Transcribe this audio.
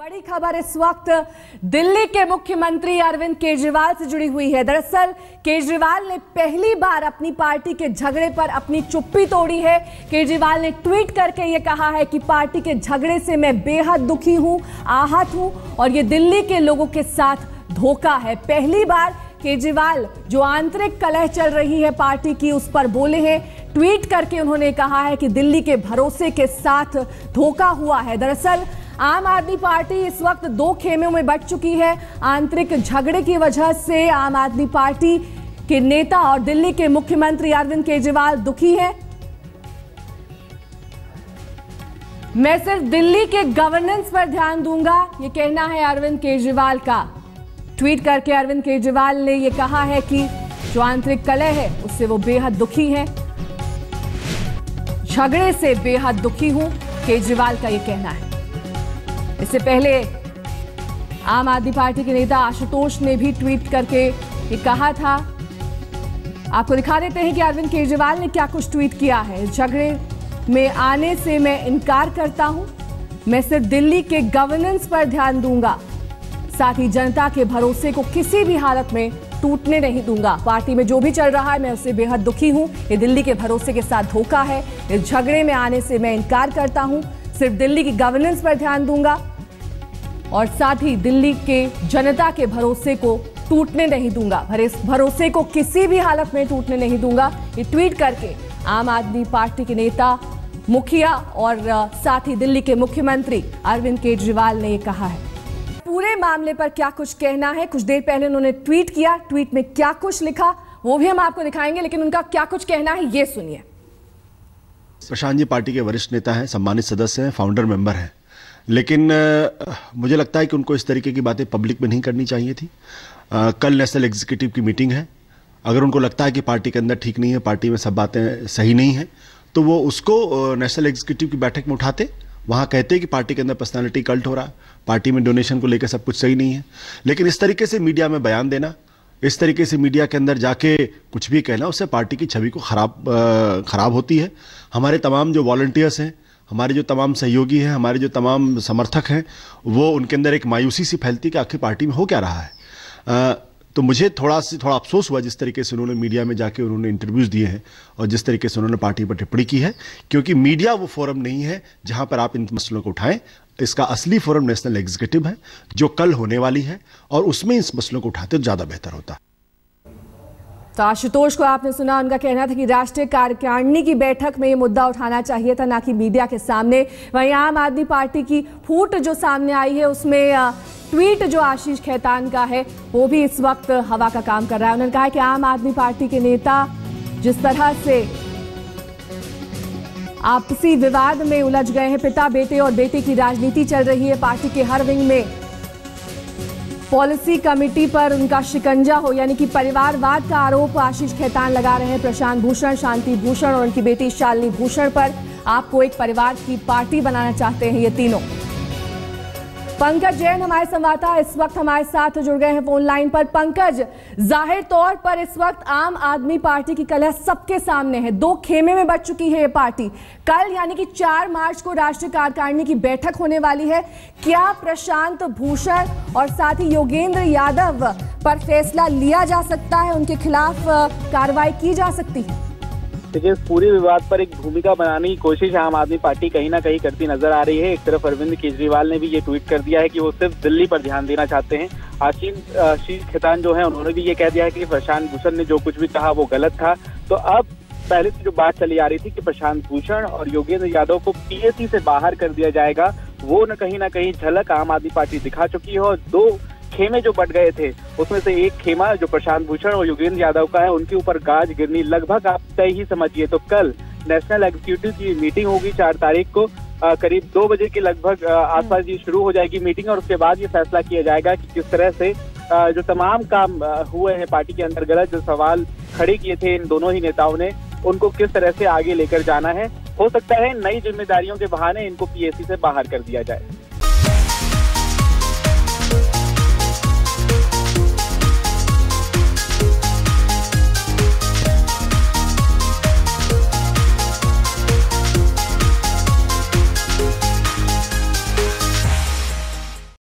बड़ी खबर इस वक्त दिल्ली के मुख्यमंत्री अरविंद केजरीवाल से जुड़ी हुई है। दरअसल, केजरीवाल ने पहली बार अपनी पार्टी के झगड़े पर अपनी चुप्पी तोड़ी है। केजरीवाल ने ट्वीट करके ये कहा है कि पार्टी के झगड़े से मैं बेहद दुखी हूँ, आहत हूँ और ये दिल्ली के लोगों के साथ धोखा है। पहली बार केजरीवाल जो आंतरिक कलह चल रही है पार्टी की, उस पर बोले हैं। ट्वीट करके उन्होंने कहा है कि दिल्ली के भरोसे के साथ धोखा हुआ है। दरअसल आम आदमी पार्टी इस वक्त दो खेमों में बट चुकी है। आंतरिक झगड़े की वजह से आम आदमी पार्टी के नेता और दिल्ली के मुख्यमंत्री अरविंद केजरीवाल दुखी है। मैं सिर्फ़ दिल्ली के गवर्नेंस पर ध्यान दूँगा, ये कहना है अरविंद केजरीवाल का। ट्वीट करके अरविंद केजरीवाल ने यह कहा है कि जो आंतरिक कलह है, उससे वो बेहद दुखी है। झगड़े से बेहद दुखी हूँ, केजरीवाल का यह कहना है। इससे पहले आम आदमी पार्टी के नेता आशुतोष ने भी ट्वीट करके ये कहा था। आपको दिखा देते हैं कि अरविंद केजरीवाल ने क्या कुछ ट्वीट किया है। झगड़े में आने से मैं इनकार करता हूँ। मैं सिर्फ़ दिल्ली के गवर्नेंस पर ध्यान दूँगा। साथ ही जनता के भरोसे को किसी भी हालत में टूटने नहीं दूँगा। पार्टी में जो भी चल रहा है, मैं उससे बेहद दुखी हूँ। ये दिल्ली के भरोसे के साथ धोखा है। इस झगड़े में आने से मैं इनकार करता हूँ। सिर्फ़ दिल्ली की गवर्नेंस पर ध्यान दूँगा। और साथ ही दिल्ली के जनता के भरोसे को टूटने नहीं दूँगा। भरोसे को किसी भी हालत में टूटने नहीं दूँगा। ये ट्वीट करके आम आदमी पार्टी के नेता, मुखिया और साथ ही दिल्ली के मुख्यमंत्री अरविंद केजरीवाल ने कहा है। पूरे मामले पर क्या कुछ कहना है? कुछ देर पहले उन्होंने ट्वीट किया। ट्वीट में क्या कुछ लिखा, वो भी हम आपको दिखाएँगे, लेकिन उनका क्या कुछ कहना है, ये सुनिए। प्रशांत जी पार्टी के वरिष्ठ नेता हैं, सम्मानित सदस्य हैं फाउंडर मेंबर हैं। लेकिन मुझे लगता है कि उनको इस तरीके की बातें पब्लिक में नहीं करनी चाहिए थी। कल नेशनल एग्जीक्यूटिव की मीटिंग है। अगर उनको लगता है कि पार्टी के अंदर ठीक नहीं है, पार्टी में सब बातें सही नहीं हैं तो वो उसको नेशनल एग्जीक्यूटिव की बैठक में उठाते। वहाँ कहते कि पार्टी के अंदर पर्सनालिटी कल्ट हो रहा है। पार्टी में डोनेशन को लेकर सब कुछ सही नहीं है। लेकिन इस तरीके से मीडिया में बयान देना, इस तरीके से मीडिया के अंदर जाके कुछ भी कहना, उससे पार्टी की छवि को खराब खराब होती है। हमारे तमाम जो वॉल्टियर्स हैं हमारे जो तमाम सहयोगी हैं हमारे जो तमाम समर्थक हैं वो उनके अंदर एक मायूसी सी फैलती कि आखिर पार्टी में हो क्या रहा है। आ, तो मुझे थोड़ा सी थोड़ा अफसोस हुआ जिस तरीके से उन्होंने मीडिया में जाके उन्होंने इंटरव्यूज़ दिए हैं और जिस तरीके से उन्होंने पार्टी पर टिप्पणी की है क्योंकि मीडिया वो फोरम नहीं है जहाँ पर आप इन मसलों को उठाएँ। इसका असली फोरम नेशनल एग्जीक्यूटिव है जो कल होने वाली है और उसमें इस मसलों को उठाते तो ज़्यादा बेहतर होता। है तो आशुतोष को आपने सुना, उनका कहना था कि राष्ट्रीय कार्यकारिणी की बैठक में ये मुद्दा उठाना चाहिए था, ना कि मीडिया के सामने। वहीं आम आदमी पार्टी की फूट जो सामने आई है, उसमें ट्वीट जो आशीष खेतान का है, वो भी इस वक्त हवा का काम कर रहा है। उन्होंने कहा कि आम आदमी पार्टी के नेता जिस तरह से आपसी विवाद में उलझ गए हैं, पिता, बेटे और बेटे की राजनीति चल रही है, पार्टी के हर विंग में पॉलिसी कमेटी पर उनका शिकंजा हो, यानी कि परिवारवाद का आरोप आशीष खेतान लगा रहे हैं। प्रशांत भूषण, शांति भूषण और उनकी बेटी शालिनी भूषण पर आपको एक परिवार की पार्टी बनाना चाहते हैं ये तीनों। पंकज जैन हमारे संवाददाता इस वक्त हमारे साथ जुड़ गए हैं फ़ोन लाइन पर। पंकज, ज़ाहिर तौर पर इस वक्त आम आदमी पार्टी की कलह सबके सामने है। दो खेमे में बच चुकी है ये पार्टी। कल यानी कि 4 मार्च को राष्ट्रीय कार्यकारिणी की बैठक होने वाली है। क्या प्रशांत भूषण और साथ ही योगेंद्र यादव पर फैसला लिया जा सकता है? उनके खिलाफ कार्रवाई की जा सकती है। देखिए इस पूरे विवाद पर एक भूमिका बनाने की कोशिश आम आदमी पार्टी कहीं ना कहीं करती नज़र आ रही है। एक तरफ़ अरविंद केजरीवाल ने भी ये ट्वीट कर दिया है कि वो सिर्फ़ दिल्ली पर ध्यान देना चाहते हैं। आशीष शीश खेतान जो है, उन्होंने भी ये कह दिया है कि प्रशांत भूषण ने जो कुछ भी कहा वो गलत था। तो अब पहले से जो बात चली आ रही थी कि प्रशांत भूषण और योगेंद्र यादव को पीएसी से बाहर कर दिया जाएगा, वो न कहीं ना कहीं झलक आम आदमी पार्टी दिखा चुकी है और दो खेमे जो बट गए थे उसमें से एक खेमा जो प्रशांत भूषण और योगेंद्र यादव का है उनके ऊपर गाज गिरनी लगभग आप तय ही समझिए। तो कल नेशनल एग्जीक्यूटिव की मीटिंग होगी चार तारीख को आ, करीब दो बजे के लगभग आसपास ये शुरू हो जाएगी मीटिंग और उसके बाद ये फैसला किया जाएगा कि किस तरह से आ, जो तमाम काम हुए हैं पार्टी के अंतर्गत गलत जो सवाल खड़े किए थे इन दोनों ही नेताओं ने उनको किस तरह से आगे लेकर जाना है। हो सकता है नई जिम्मेदारियों के बहाने इनको पीएससी से बाहर कर दिया जाए।